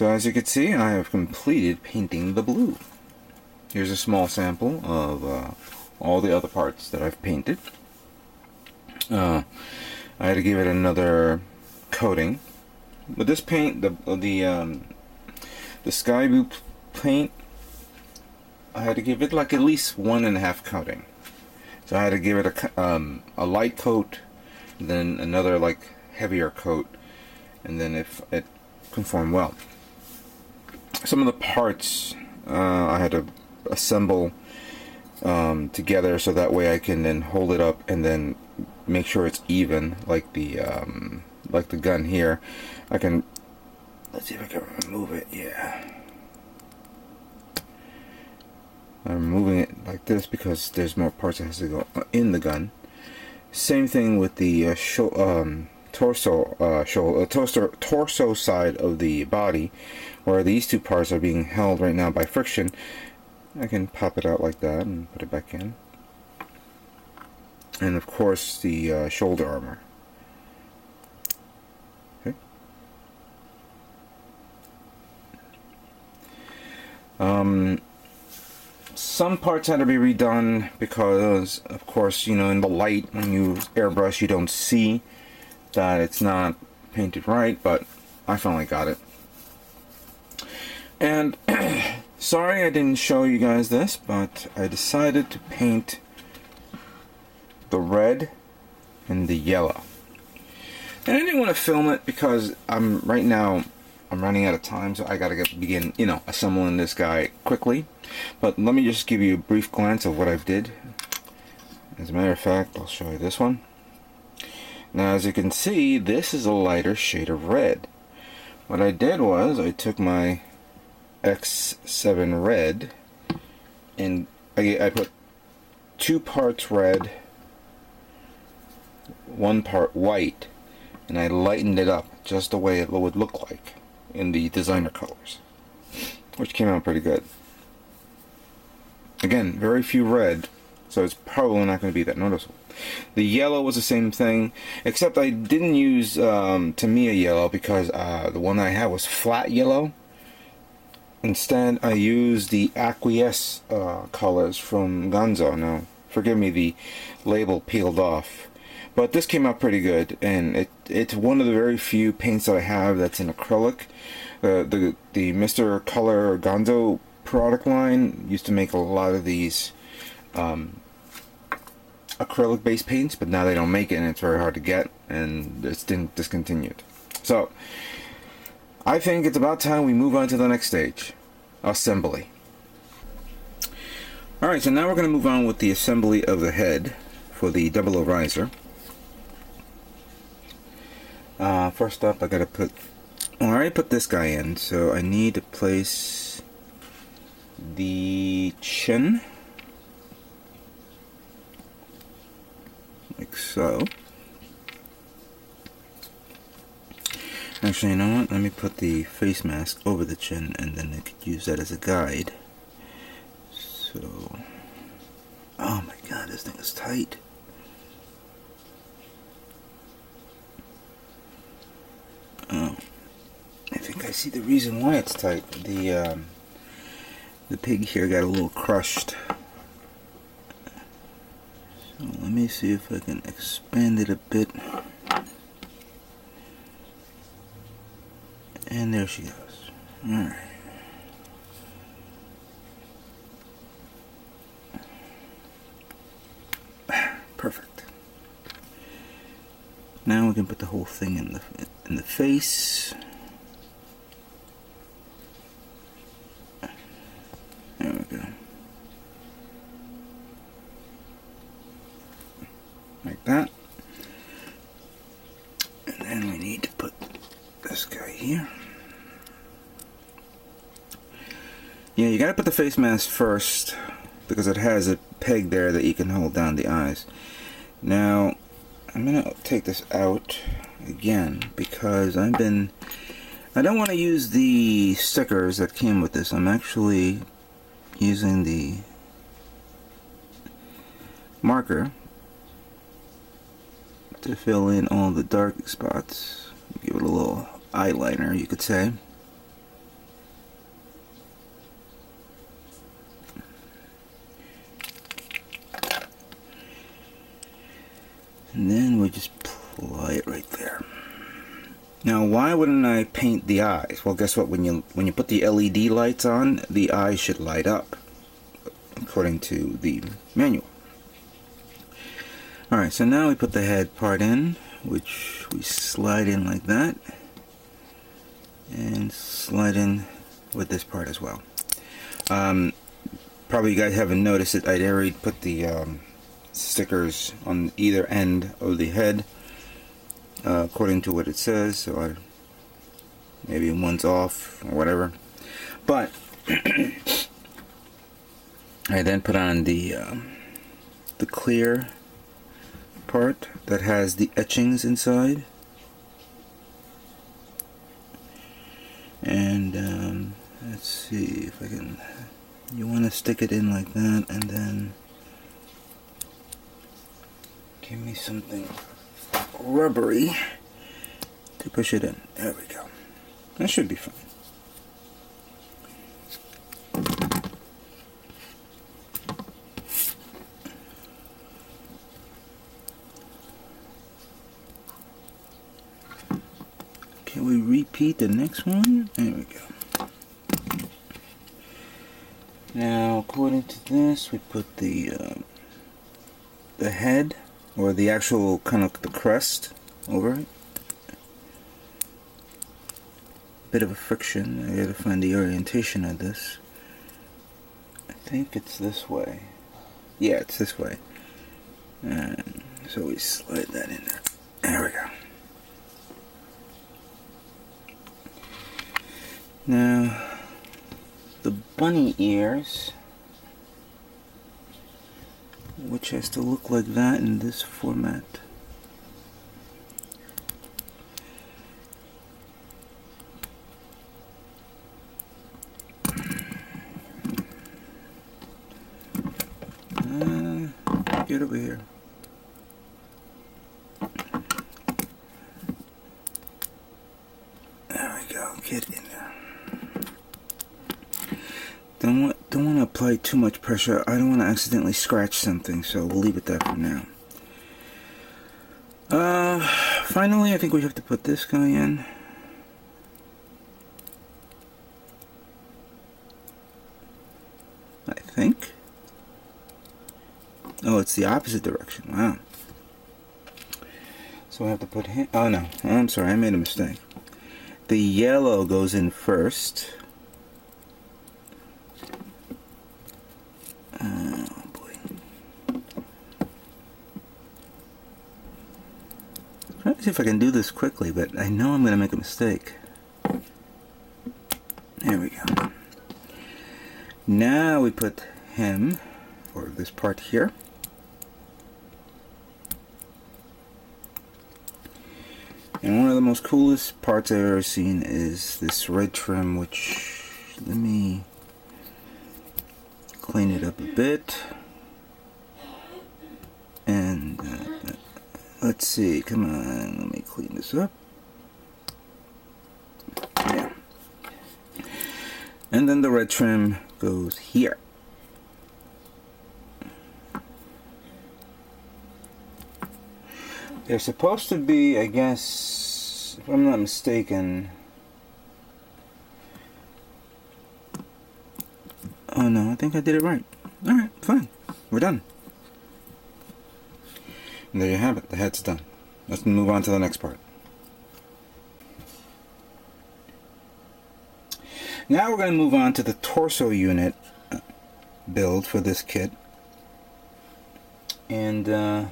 So as you can see, I have completed painting the blue. Here's a small sample of uh, all the other parts that I've painted. Uh, I had to give it another coating. With this paint, the the um, the sky blue paint, I had to give it like at least one and a half coating. So I had to give it a um, a light coat, then another like heavier coat, and then if it conformed well. Some of the parts uh, I had to assemble um, together so that way I can then hold it up and then make sure it's even like the um, like the gun here. I can let's see if I can remove it yeah. I'm moving it like this because there's more parts that has to go in the gun. Same thing with the uh, um, torso uh, show, uh, torso torso side of the body where these two parts are being held right now by friction I can pop it out like that and put it back in. And of course the uh, shoulder armor. Okay. Um, some parts had to be redone because of course you know in the light when you airbrush you don't see that it's not painted right but I finally got it. And Sorry I didn't show you guys this, but I decided to paint the red and the yellow. And I didn't want to film it because I'm right now I'm running out of time, so I gotta get, begin, you know, assembling this guy quickly. But let me just give you a brief glance of what I did. As a matter of fact, I'll show you this one. Now, as you can see, this is a lighter shade of red. What I did was I took my X7 red and I, I put two parts red one part white and I lightened it up just the way it would look like in the designer colors which came out pretty good again very few red so it's probably not going to be that noticeable the yellow was the same thing except I didn't use um, Tamiya yellow because uh, the one I had was flat yellow Instead, I used the Aqueous uh, colors from Gunze. Now, forgive me, the label peeled off. But this came out pretty good, and it it's one of the very few paints that I have that's in acrylic. Uh, the the Mr. Color Gunze product line used to make a lot of these um, acrylic based paints, but now they don't make it, and it's very hard to get, and it's discontinued. So, I think it's about time we move on to the next stage assembly. Alright, so now we're going to move on with the assembly of the head for the double O Raiser. Uh, first up, I got to put. Well, I already put this guy in, so I need to place the chin. Like so. Actually, you know what? Let me put the face mask over the chin and then I could use that as a guide. So... Oh my god, this thing is tight. Oh. I think I see the reason why it's tight. The, um, the pig here got a little crushed. So let me see if I can expand it a bit. And there she goes. Alright. Perfect. Now we can put the whole thing in the in the face. There we go. Like that. And then we need to put this guy here. Yeah, you gotta put the face mask first because it has a peg there that you can hold down the eyes. Now, I'm gonna take this out again because I've been I don't want to use the stickers that came with this. I'm actually using the marker to fill in all the dark spots. Give it a little eyeliner, you could say. It right there. Now, why wouldn't I paint the eyes? Well, guess what? When you when you put the LED lights on, the eyes should light up, according to the manual. All right, so now we put the head part in, which we slide in like that, and slide in with this part as well. Um, probably you guys haven't noticed it. I'd already put the um, stickers on either end of the head uh, according to what it says so I maybe one's off or whatever. But I then put on the um, the clear part that has the etchings inside. And um, let's see if I can you want to stick it in like that and then give me something rubbery to push it in. There we go. That should be fine. Can we repeat the next one? There we go. Now, according to this, we put the uh, the head or the actual kind of the crust over it. Bit of a friction. I gotta find the orientation of this. I think it's this way. Yeah, it's this way. And so we slide that in there. There we go. Now, the bunny ears which has to look like that in this format. Uh, get over here. There we go, get in there. Don't want don't want to apply too much pressure. I don't want to accidentally scratch something, so we'll leave it there for now. Uh, finally, I think we have to put this guy in. I think. Oh, it's the opposite direction. Wow. So I have to put him. Oh no, I'm sorry, I made a mistake. The yellow goes in first. See if I can do this quickly, but I know I'm going to make a mistake. There we go. Now we put him, or this part here. And one of the most coolest parts I've ever seen is this red trim, which, let me clean it up a bit. Let's see, come on, let me clean this up. Yeah. And then the red trim goes here. They're supposed to be, I guess, if I'm not mistaken, Oh no, I think I did it right. Alright, fine. We're done. And there you have it, the head's done. Let's move on to the next part. Now we're going to move on to the torso unit build for this kit. And uh,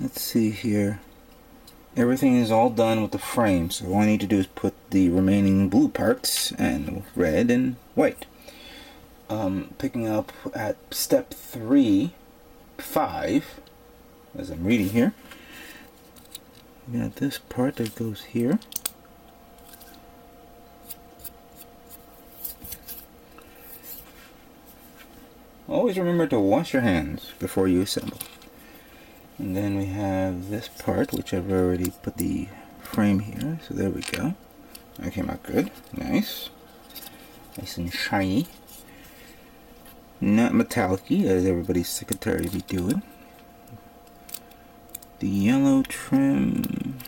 let's see here. Everything is all done with the frame, so all I need to do is put the remaining blue parts and red and white. Um, picking up at step 3, 5, as I'm reading here. We got this part that goes here. Always remember to wash your hands before you assemble. And then we have this part, which I've already put the frame here. So there we go. That came out good. Nice. Nice and shiny. Not metallic as everybody's of me doing the yellow trim.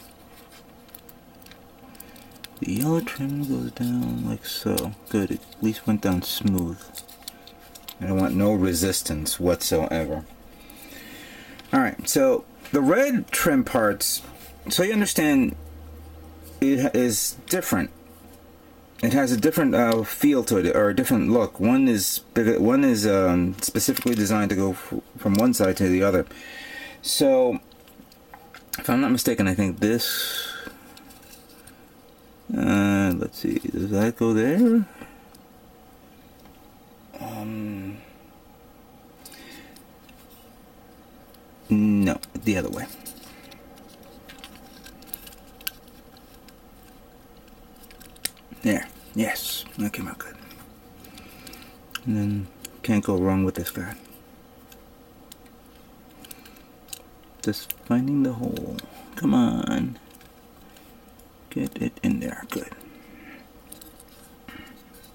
The yellow trim goes down like so. Good, it at least went down smooth. I don't want no resistance whatsoever. Alright, so the red trim parts, so you understand, it is different. It has a different uh, feel to it, or a different look. One is one is um, specifically designed to go from one side to the other. So, if I'm not mistaken, I think this. Uh, let's see, does that go there? Um, no, the other way. There. Yes, that came out good. And then can't go wrong with this guy. Just finding the hole. Come on. Get it in there. Good.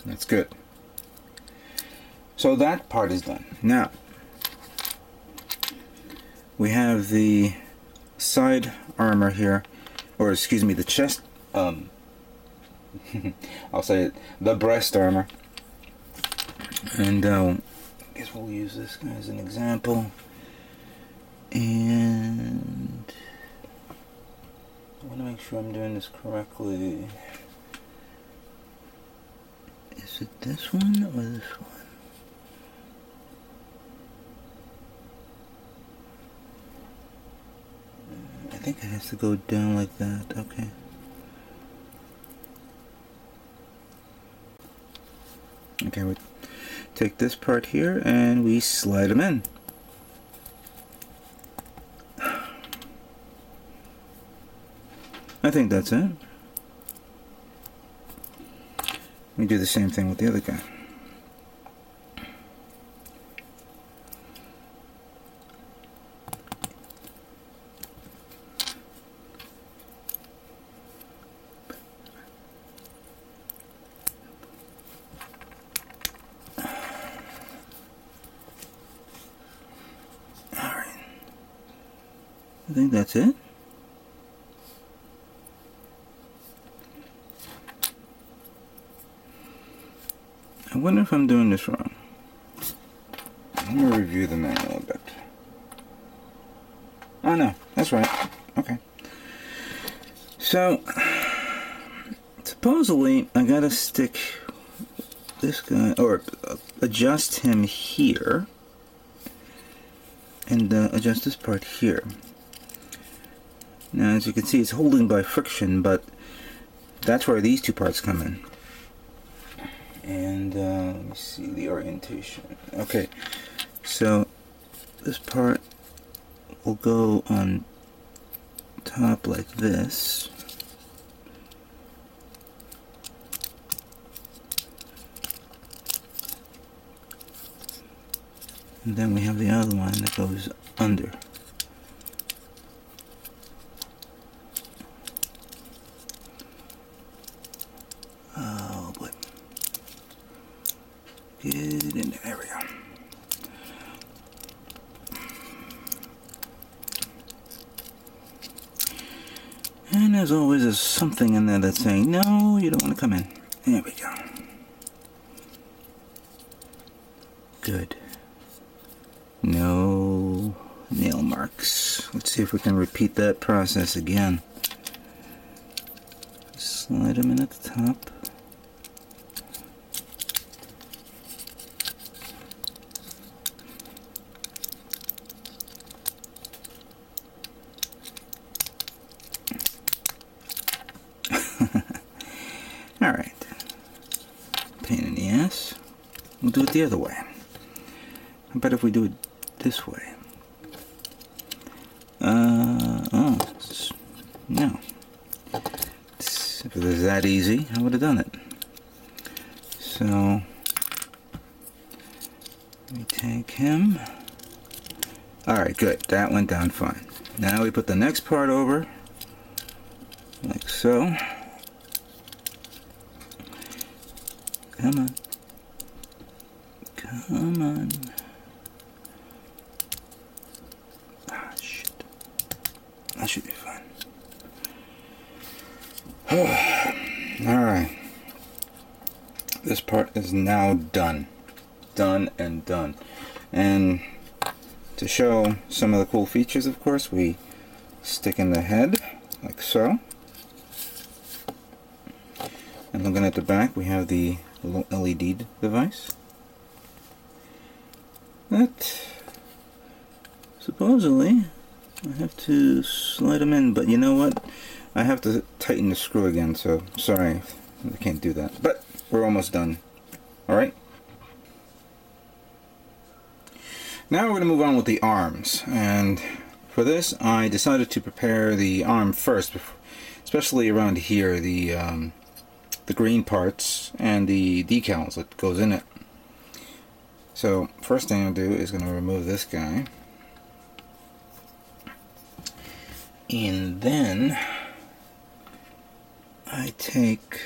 That's good. So that part is done. Now, we have the side armor here, or excuse me, the chest um, I'll say it, the breast armor. And uh, I guess we'll use this guy as an example. And I want to make sure I'm doing this correctly. Is it this one or this one? I think it has to go down like that. Okay. Okay, we take this part here and we slide them in. I think that's it. We do the same thing with the other guy. I think that's it. Wonder if I'm doing this wrong. Let me review the manual a bit. Oh no, that's right. Okay. So, supposedly I gotta stick this guy, or adjust him here, and uh, adjust this part here. Now as you can see it's holding by friction but that's where these two parts come in. And uh, let me see the orientation. Okay, so this part will go on top like this. And then we have the other one that goes under. Get in there. There we go. And as always, there's something in there that's saying, no, you don't want to come in. There we go. Good. No nail marks. Let's see if we can repeat that process again. Slide them in at the top. Alright. Pain in the ass. We'll do it the other way. How about if we do it this way? Uh, oh, no. if it was that easy, I would have done it. So, we take him. Alright, good. That went down fine. Now we put the next part over, like so. Come on. Come on. Ah, shit. that should be fine. Alright. This part is now done. Done and done. And to show some of the cool features, of course, we stick in the head, like so. And looking at the back, we have the little LED device. That, supposedly, I have to slide them in, but you know what? I have to tighten the screw again, so sorry, I can't do that. But we're almost done. Alright? Now we're going to move on with the arms, and for this I decided to prepare the arm first, especially around here, the um, the green parts and the decals that goes in it. So first thing I'll do is going to remove this guy. And then I take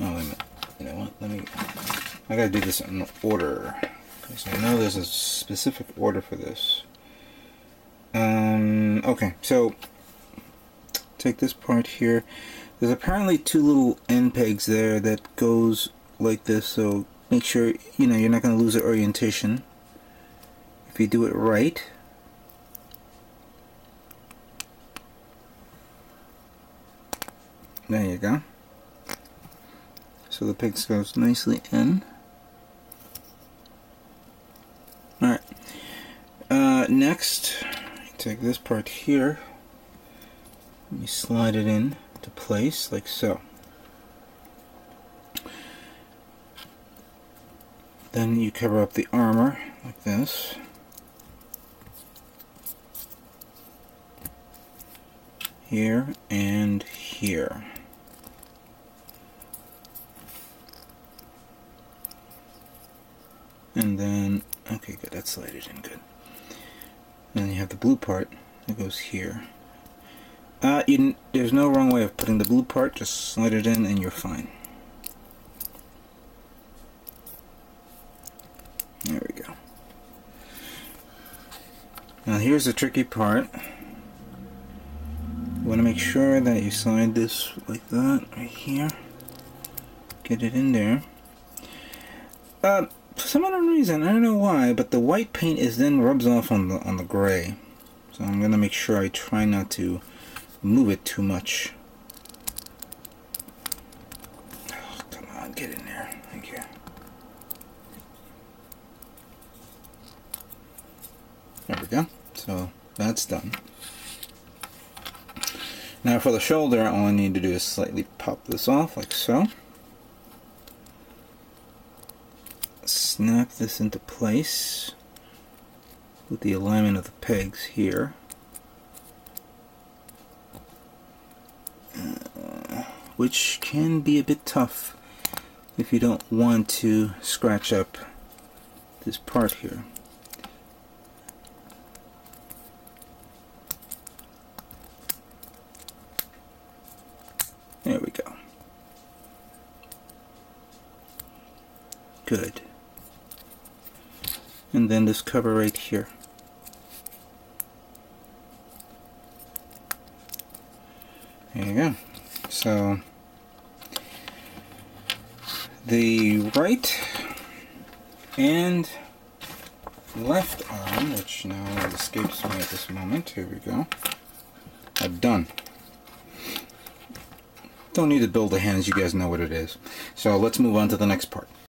oh wait a minute. You know what? Let me I gotta do this in order. Because I know there's a specific order for this. Um okay, so take this part here. There's apparently two little end pegs there that goes like this, so make sure you know you're not gonna lose the orientation if you do it right. There you go. So the pigs goes nicely in. Alright. Uh, next, take this part here. And you slide it in to place like so. Then you cover up the armor like this. Here and here. and then okay good that's slided in good and then you have the blue part that goes here uh, you, there's no wrong way of putting the blue part just slide it in and you're fine there we go now here's the tricky part you want to make sure that you slide this like that right here get it in there uh, for some other reason, I don't know why, but the white paint is then rubs off on the on the gray. So I'm gonna make sure I try not to move it too much. Oh, come on, get in there. Thank you. There we go. So that's done. Now for the shoulder, all I need to do is slightly pop this off like so. snap this into place with the alignment of the pegs here. Uh, which can be a bit tough if you don't want to scratch up this part here. There we go. Good and then this cover right here. There you go. So the right and left arm, which now escapes me at this moment, here we go, are done. Don't need to build the hands, you guys know what it is. So let's move on to the next part.